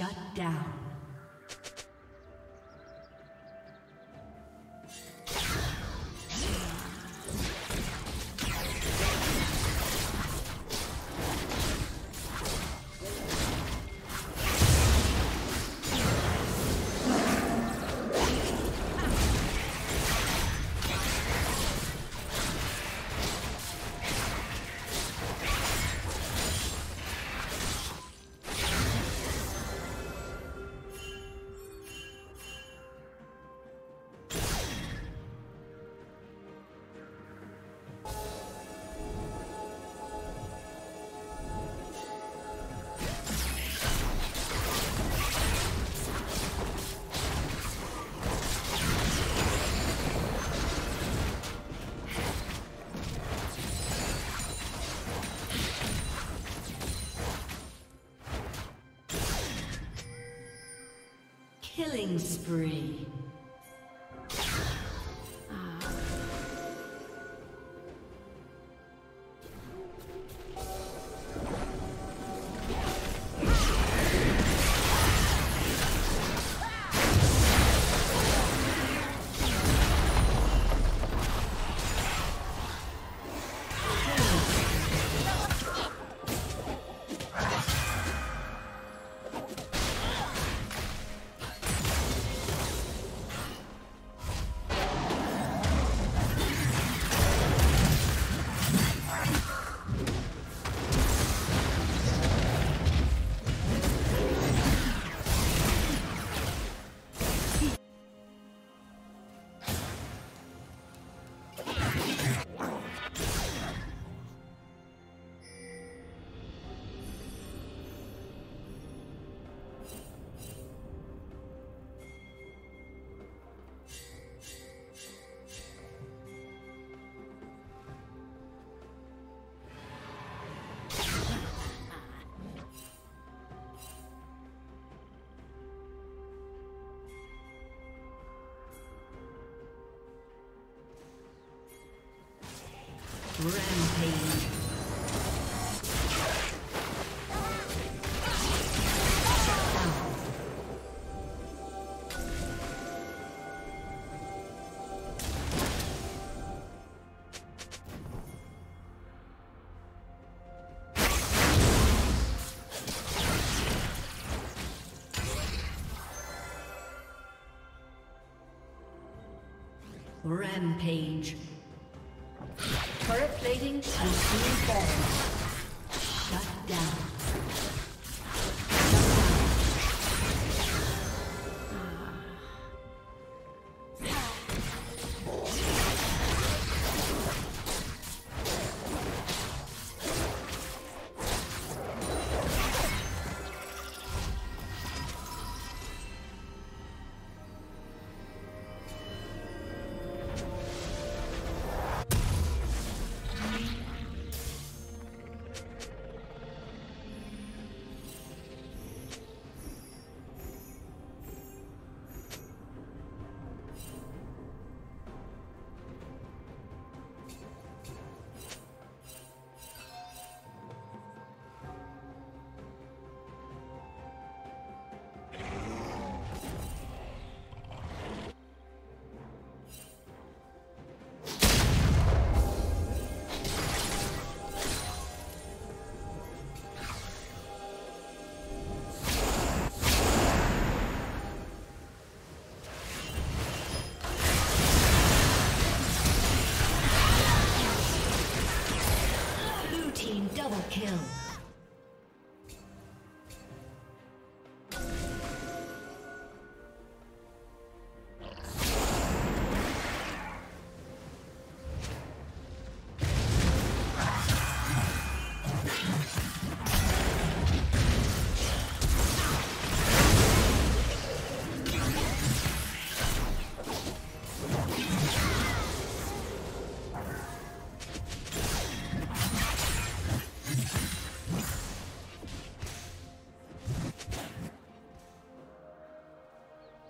Shut down. Spree. Rampage. Rampage. Plating fall. Shut down.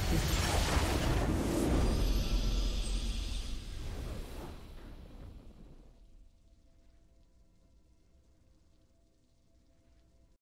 Summoner